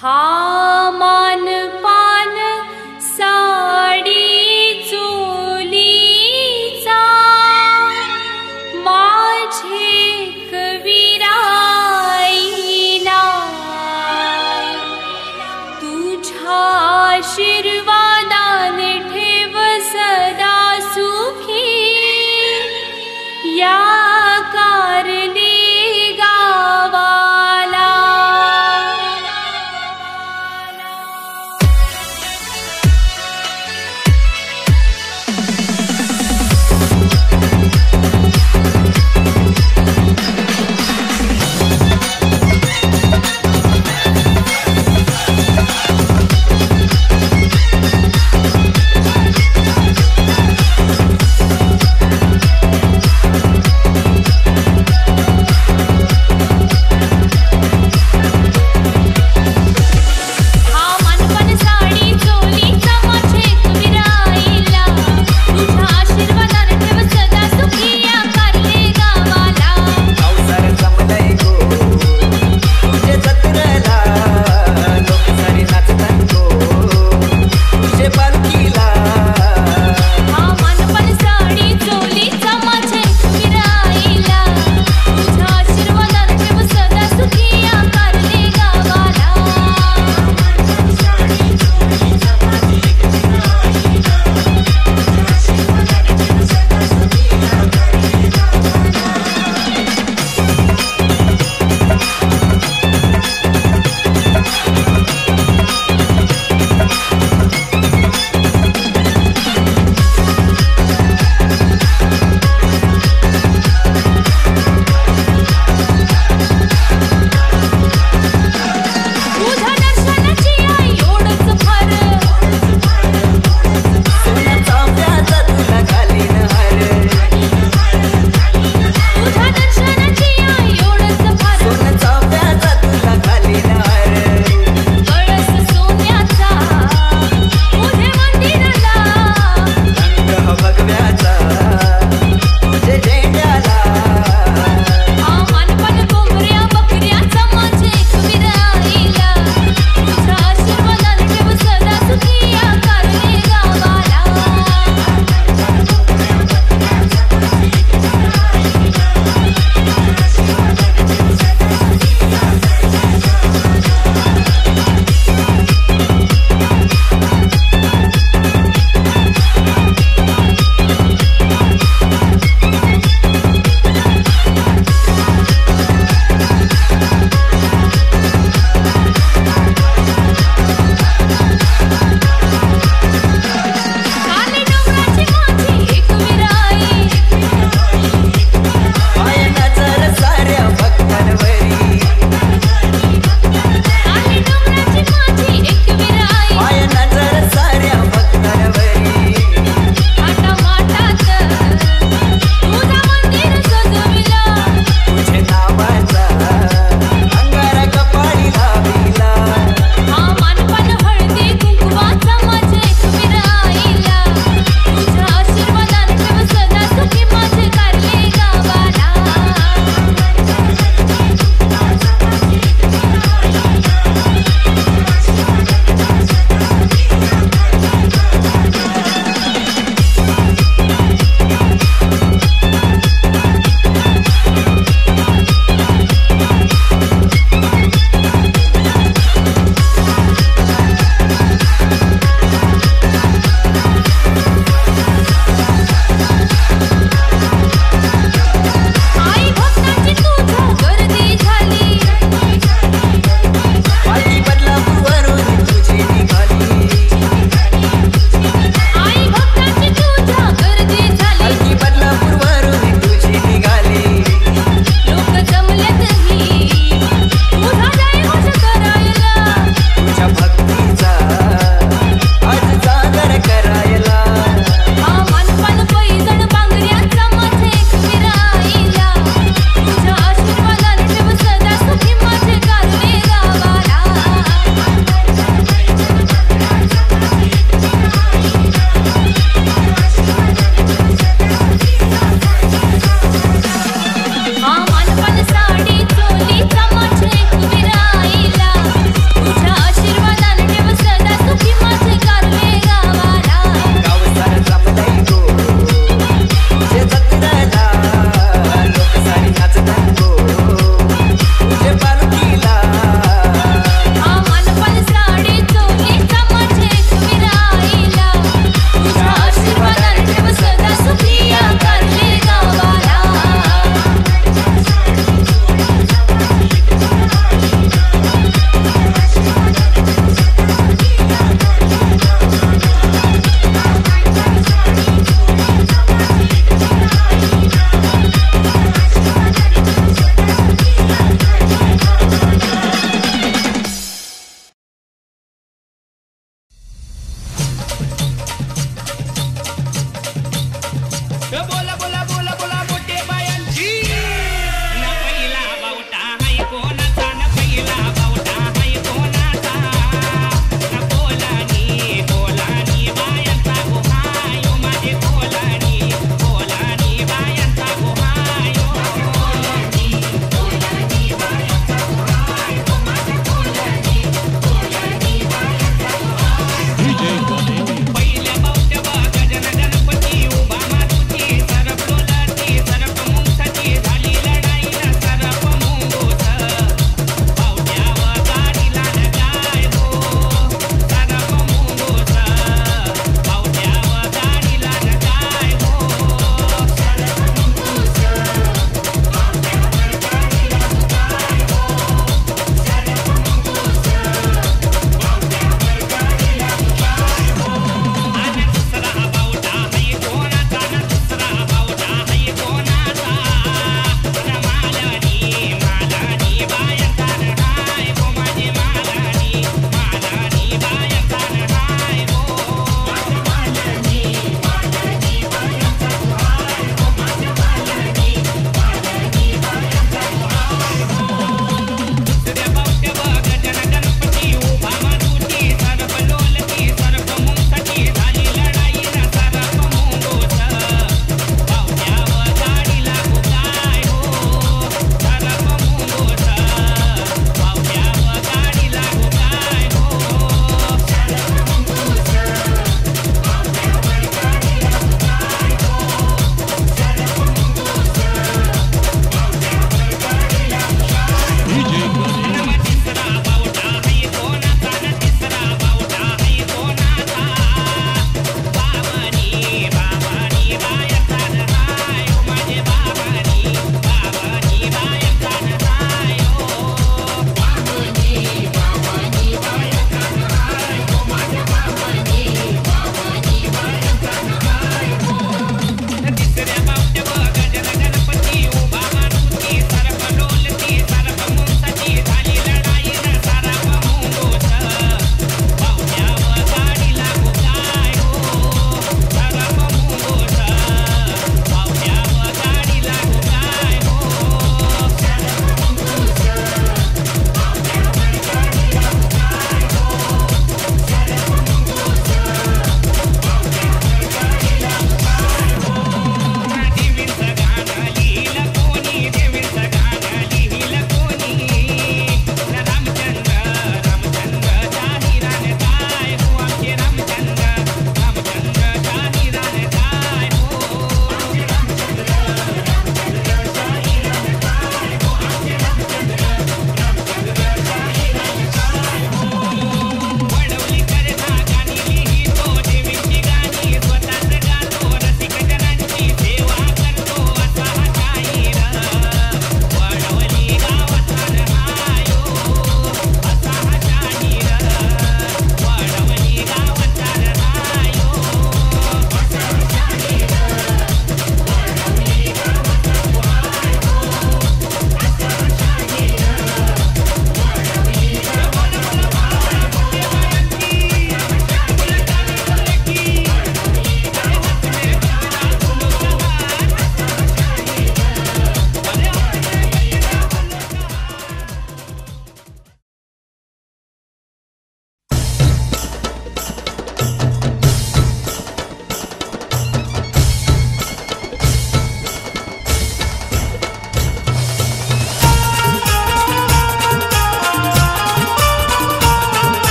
हा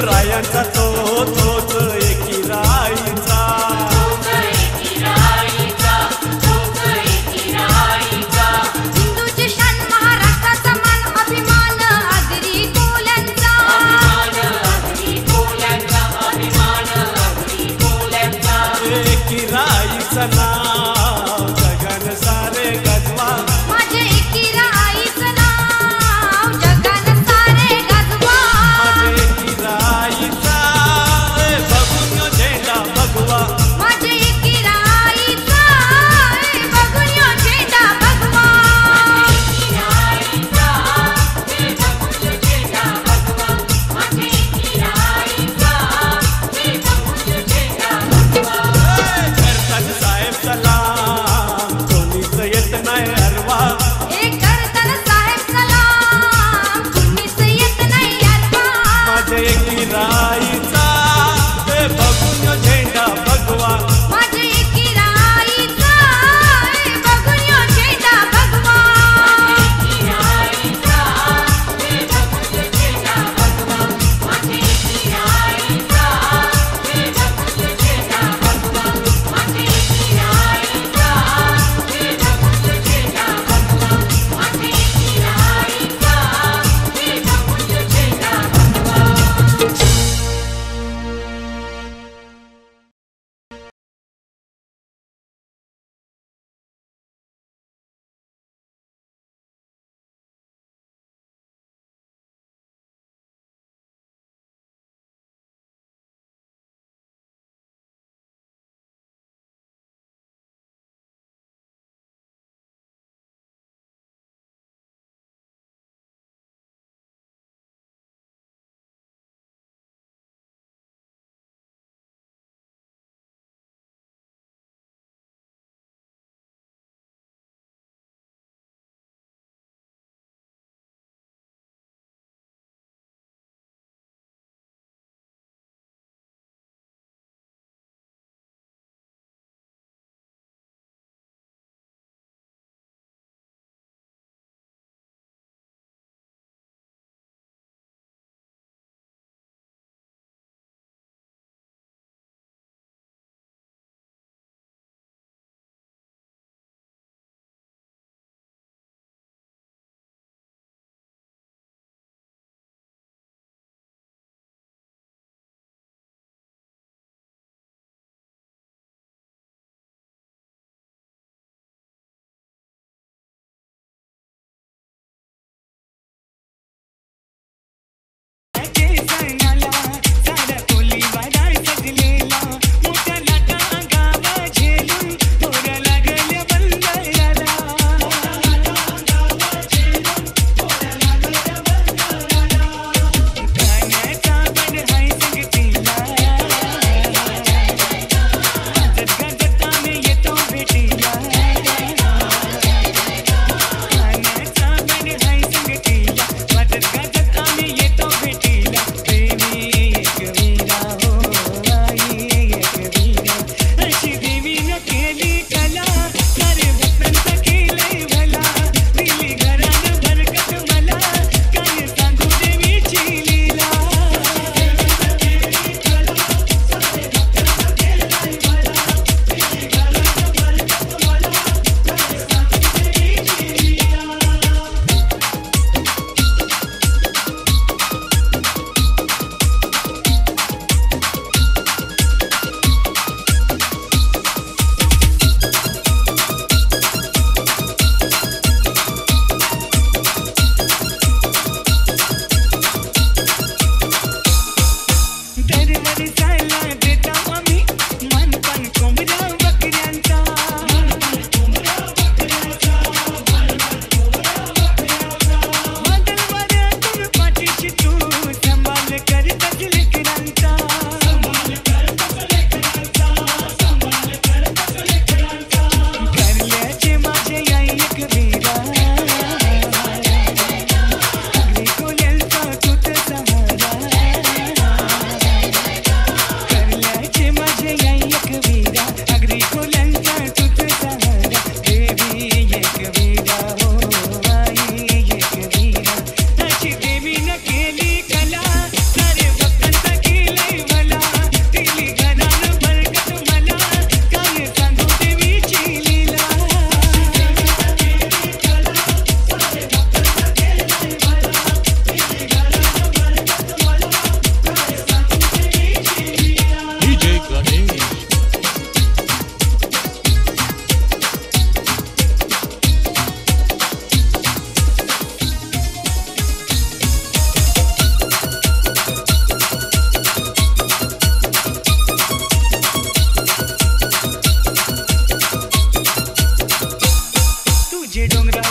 तो शिवरायांचा तो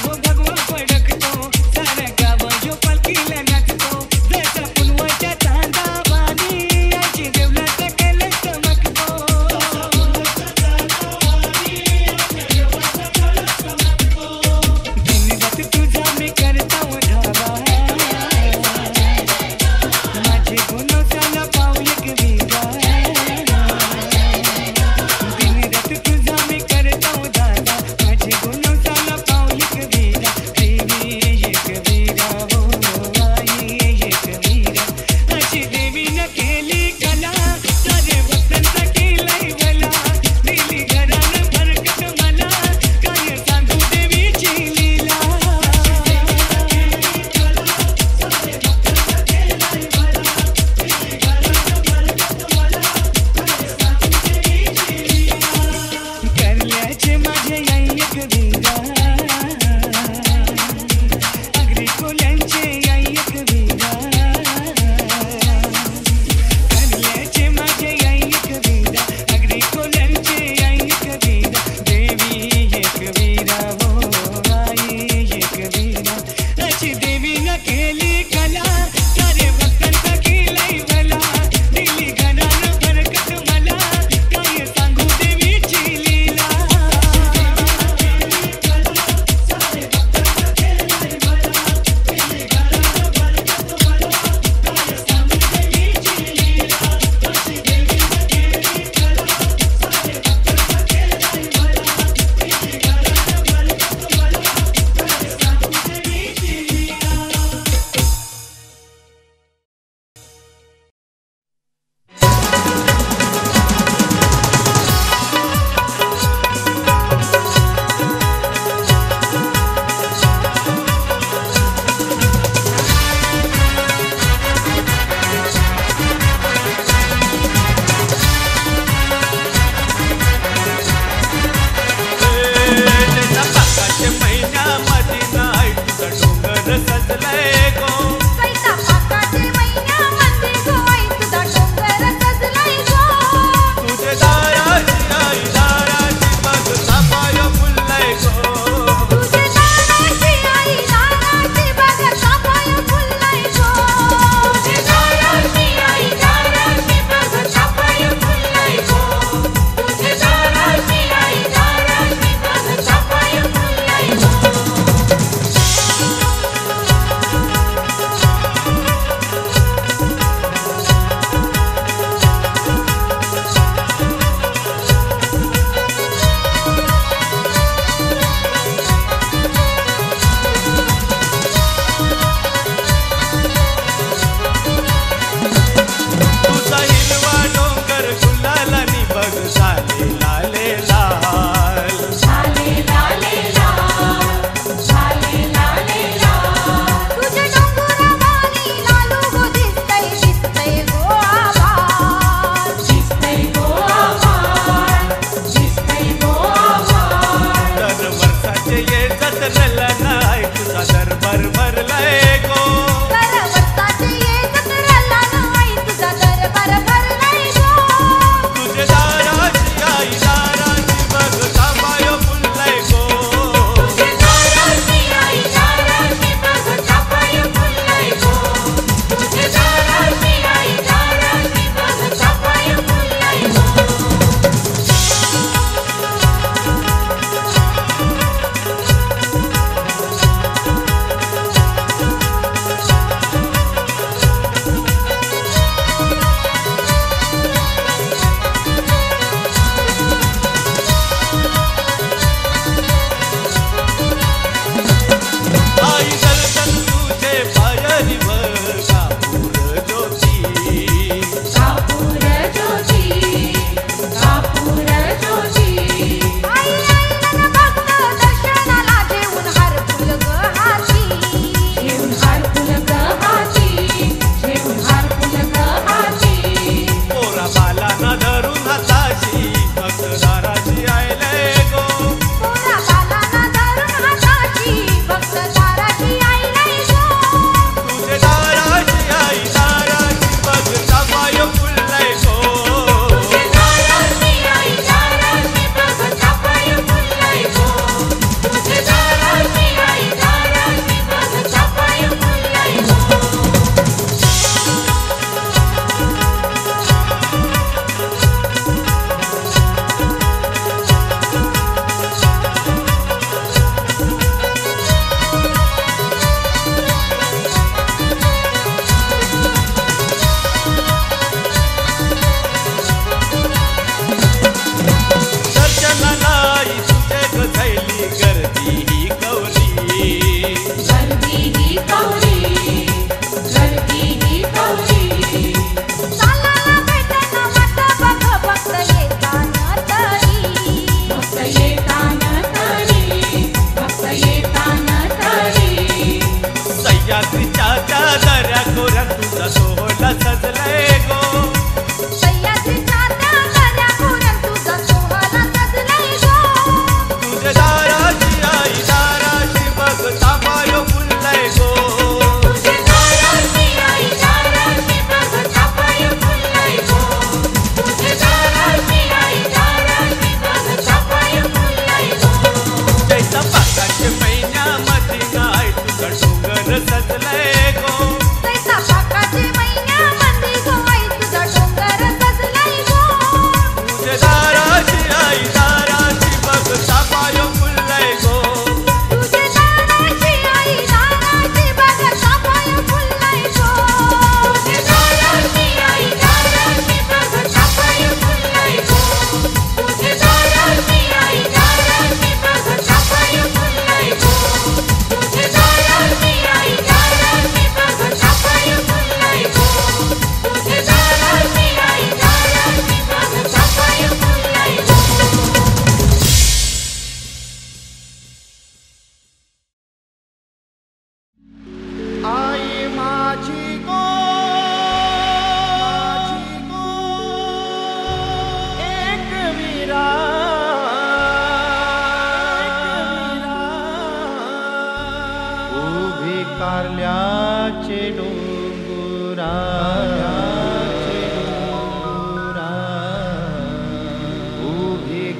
I will, I will, I will.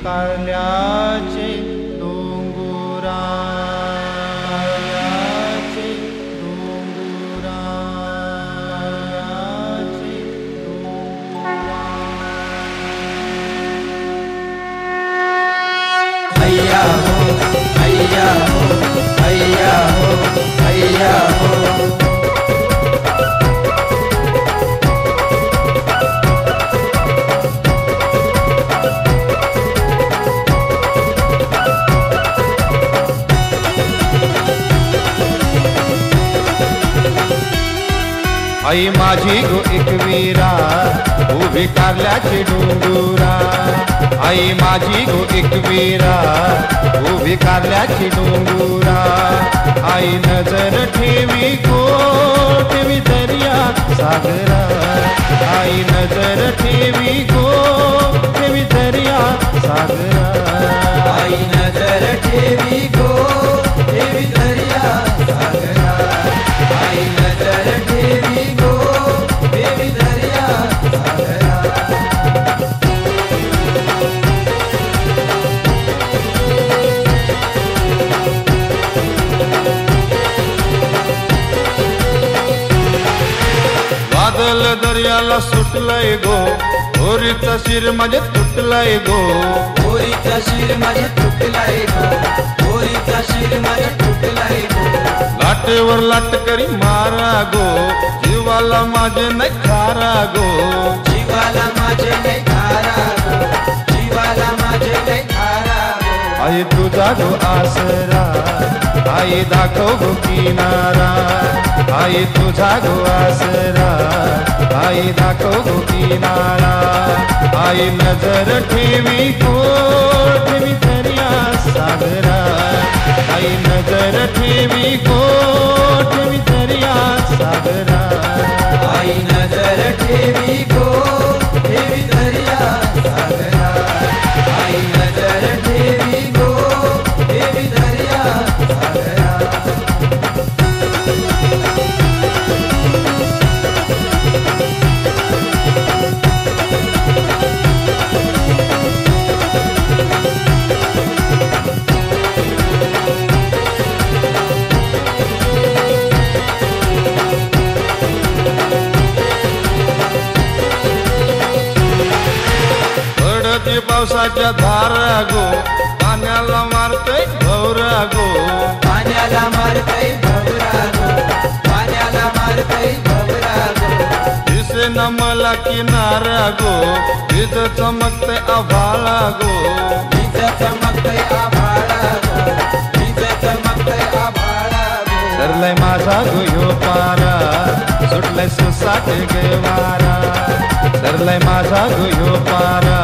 च आई माझी गो एकवीरा उभी कारल्याची डोंगुरा आई माझी गो एक एकवीरा उभी कारल्याची डोंगुरा आई नज़र ठेवी गो ठेवी दर्या सागरा. आई नज़र ठेवी गो ठेवी दर्या सागरा. आई नज़र ठेवी गो ठेवी दर्या सागरा. आई नज़र ठेवी दर्याला सुटलंय गो। होरीचा शिर माझे तुटलंय गो। होरीचा शिर माझ्या तुटलाय गो। होरीचा शिर माझ्या तुटलाय गो। लाटेवर लाट करी मारा गो। जीवाला माझे नाही खारा गो। जीवाला माझे नाही खारा गो। जीवाला माझे नाही खारा गो। आई तुझा गो आसरा। आई दाखव गो किनारा। आई तुझा गो आसरा। आई दाखव गो किनारा आई नज़र ठेवी ठेवी दर्या सागरा। आई नज़र ठेवी ठेवी दर्या सागरा। आई नज़र ठेवी ठेवी दर्या सागरा। आई नज़र ठेवी गो ठेवी सागरा। पडते पावसाच्या धारा गो। पाण्याला मारतय भवरा गो। पाण्याला मारतय भवरा गो। पाण्याला मारतय भवरा गो। दिसे न मला किनारा गो। इत चमकते आभाळा गो। इत चमकतय आभाळा गो। गो सरलय माझा गो पारा सुटलंय सुसाट गेवारा सरलय माझा गो पारा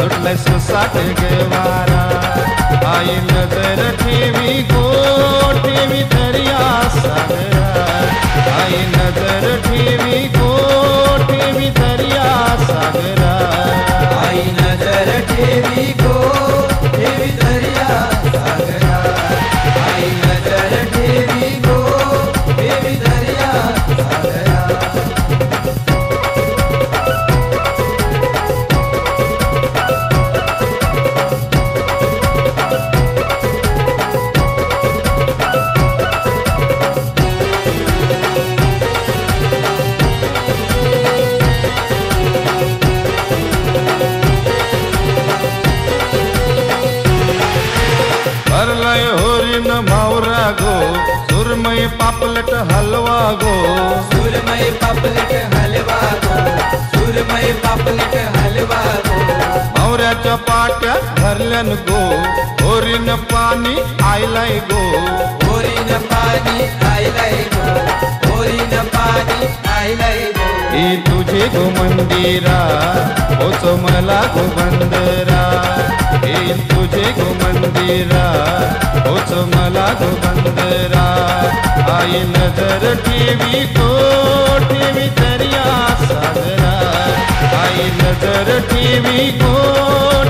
सुटलंय सुसाट गेवारा आई नज़र ठेवी गो, ठेवी दर्या सागरा। आई नज़र ठेवी गो, ठेवी दर्या सागरा। आई ठेवी गो पापलट हलवा गो सुरमय पापलट हलवा गो मावऱ्याच्या पाट्या गो होरीन पाणी आयलाय गो होरीन पाणी आयलाय गो होरीन पाणी आयलाय गो ही तुझे गो मंदिरा ओच मला गो बंदरा ही तुझे गो मंदिरा ओच मला गो बंदरा आई नजर ठेवी तो ठेवी दर्या सागरा आई नजर ठेवी को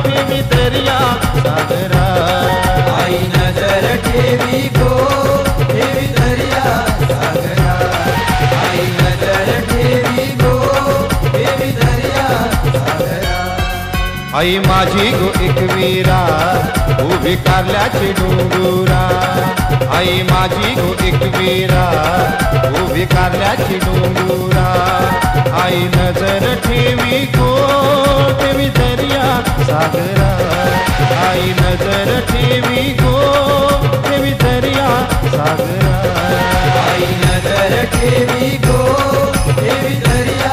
ठेवी दर्या सागरा आई नजर ठेवी को ठेवी दर्या सागरा आई माझी गो एकवीरा उभी कारल्याची डोंगुरा आई माझी गो एकवीरा उभी कारल्याची डोंगुरा आई नज़र ठेवी गो, ठेवी दर्या सागरा. आई नज़र ठेवी गो, ठेवी दर्या सागरा. आई नज़र ठेवी गो, ठेवी दर्या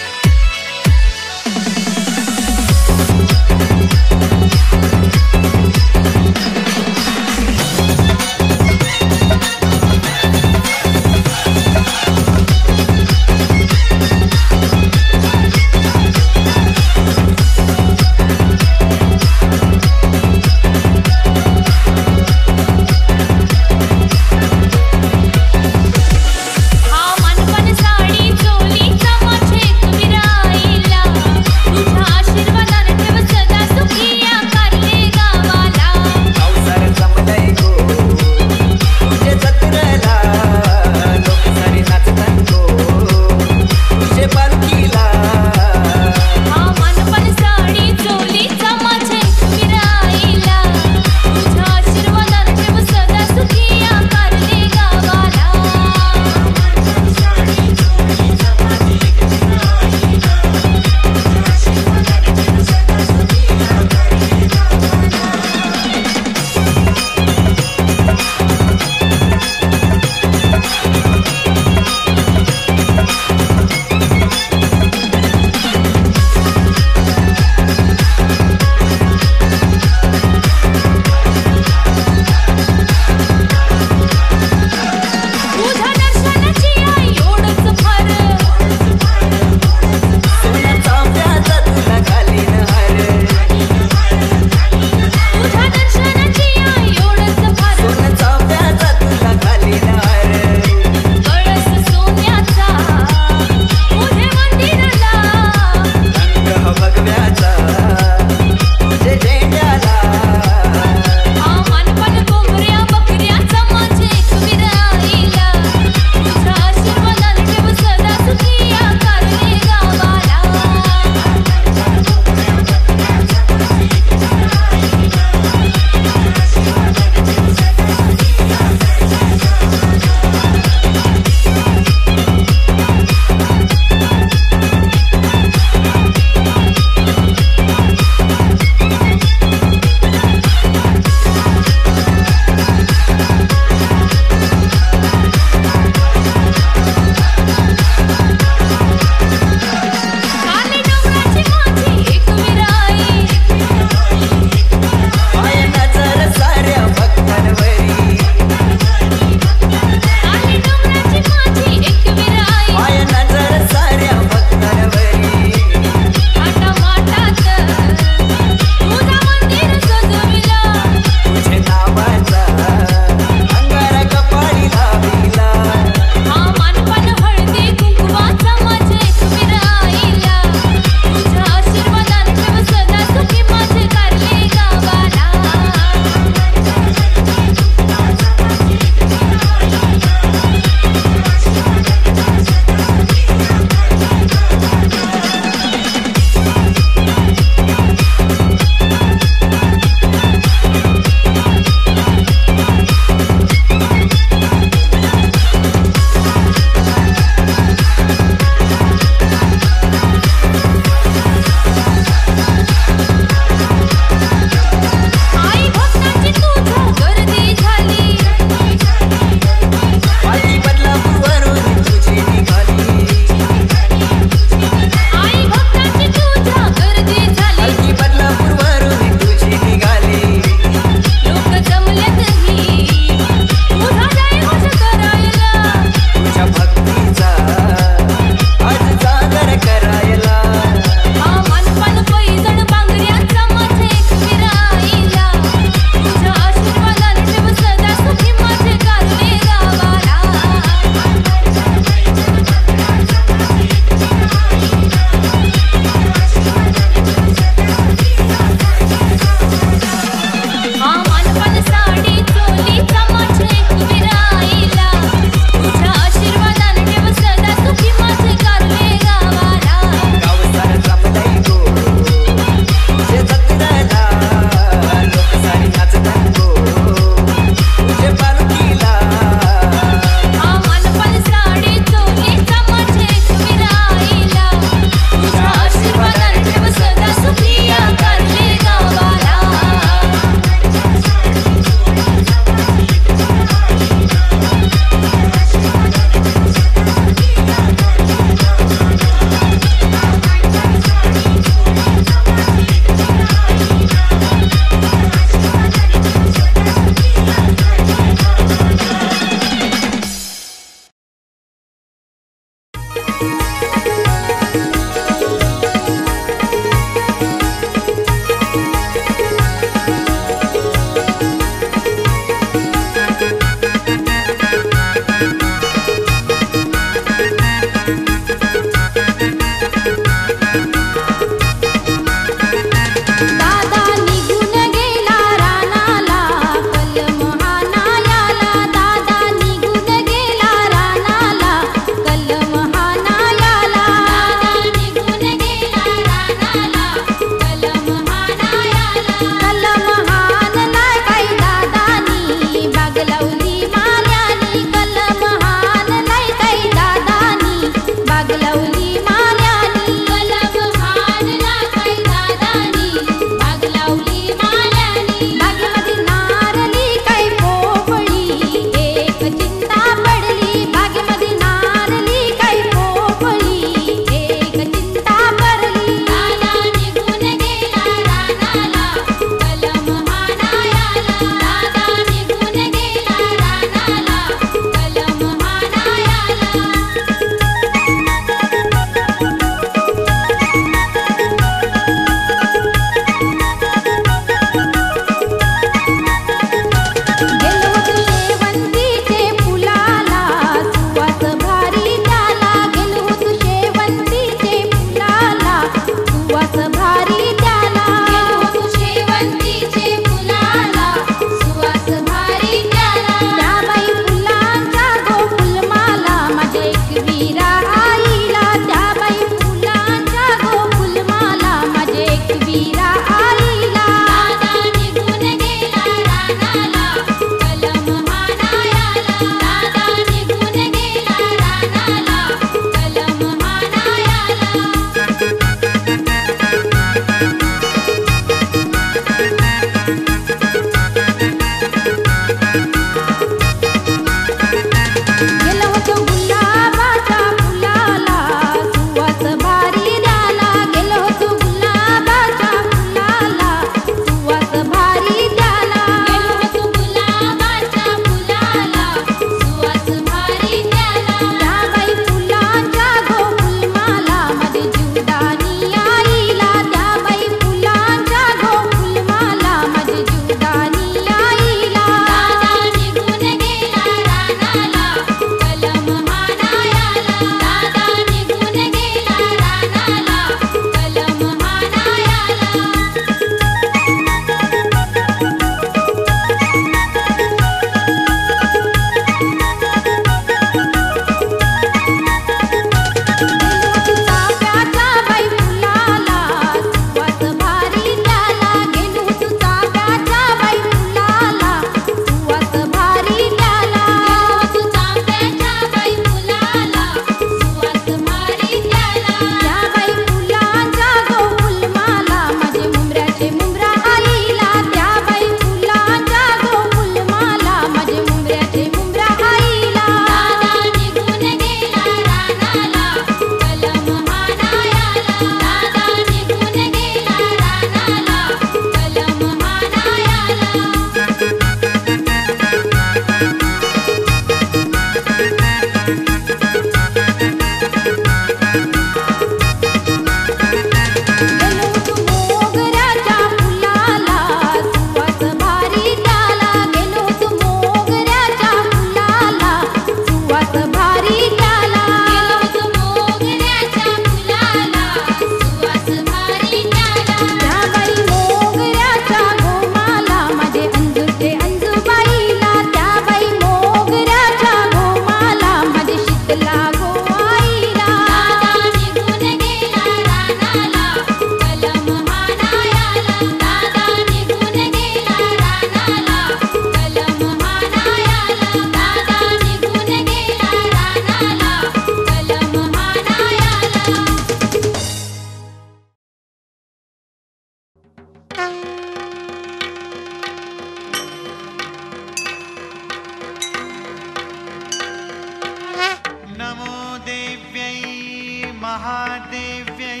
महादेव्यै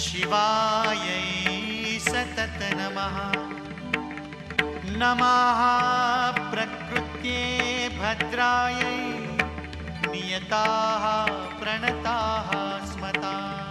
शिवाय सतत नम नमः प्रकृत्ये भद्रायै नियताः प्रणताः स्मता।